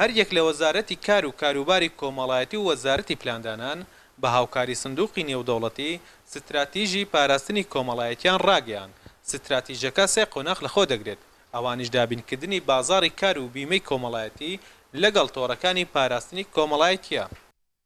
هەر یەک لە وەزارەتی کار و کاروباری کۆمەڵایەتی و وەزارەتی پلاندانان بە هاوکاری سندوقی نێودەوڵەتی ستراتیژی پاراستنی کۆمەڵایەتیان ڕاگەیاند، ستراتیژەکە سێ قۆناخ لەخۆدەگرێت، ئەوانیش دابینکردنی بازاڕی کار و بیمەی کۆمەڵایەتی لەگەڵ تۆڕەکانی پاراستنی کۆمەڵایەتییە.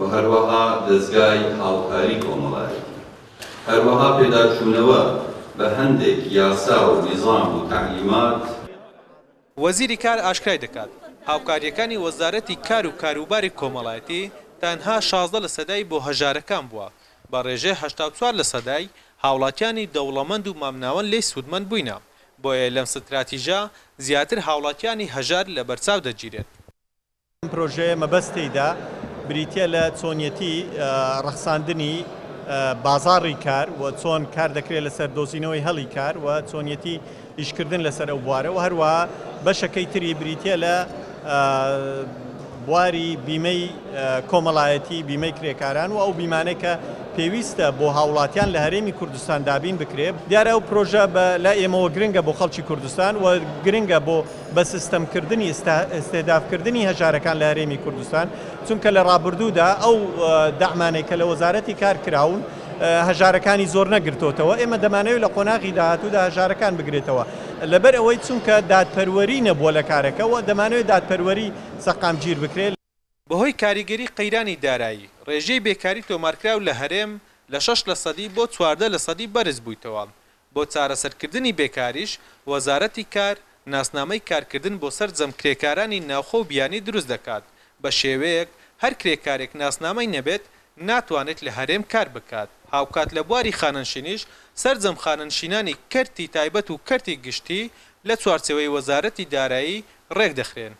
و هەروەها دەزگای هاوکاری کۆمەڵایەتی، هەروەها پێداچوونەوە بە هەندێک یاسا و نیزام و تەعلیمات. وەزیری کار ئاشکرای دەکات، هاوکارییەکانی وەزارەتی کار و کاروباری کۆمەڵایەتی تەنها شازدە لە سەدای بۆ هەژارەکان بووە، بە ڕێژەی هەشتا و چوار لە سەدای هاوڵاتیانی دەوڵەمەند و مامناوەند لێی سوودمەند بووینە، بۆیە لەم ستراتیژە زیاتر هاوڵاتیانی هەژار لەبەرچاو دەگیرێت. ئەم پرۆژەیە مەبەست تێیدا بریتیە لە چۆنیەتی ڕەخساندنی بازاڕی کار و چۆن کار دەکرێت لەسەر دۆزینەوەی هەڵی کار و چۆنیەتی ئیشکردن لەسەر ئەو بوارە و هەروەها بەشەکەی تری بریتیە لە بواری بیمەی کۆمەڵایەتی بیمەی کرێکاران و ئەو بیمانەی کە پێویستە بۆ هاوڵاتیان لە هەرێمی کوردستان دابین بکرێت دیارە ئەو پرۆژە بە لای ئێمەوە گرنگە بۆ خەڵکی کوردستان و گرنگە بۆ بە سیستەمکردنی ئیستێدافکردنی هەژارەکان لە هەرێمی کوردستان، چونکە لە ڕابردوودا ئەو دەعمانەی کە لە وەزارەتی کار کراون هەژارەکانی زۆر نەگرتۆتەوە، ئێمە دەمانەوێت لە قۆناغی داهاتوودا هەژارەکان بگرێتەوە، لەبەر ئەوەی چونکە دادپەروەری نەبووە لە کارەکە و دەمانەوێت دادپەروەری سەقامگیر بکرێت. بەهۆی کاریگەری قەیرانی دارایی، ڕێژەی بێکاری تۆمارکراو لە هەرێم لە شەش لەسەدی بۆ چواردە لەسەدی بەرزبوویتەوە، بۆ چارەسەرکردنی بێکاریش، وەزارەتی کار ناسنامەی کارکردن بۆ سەرجەم کرێکارانی ناوخۆ و بیانی دروست دەکات، بەشێوەیەک هەر کرێکارێک ناسنامەی نەبێت ناتوانێت لە هەرێم کار بکات. هاوکات لە بواری خانەنشینیش، سەرجەم خانەنشینانی کەرتی تایبەت و کەرتی گشتی لە چوارچێوەی وەزارەتی دارایی ڕێکدەخرێن.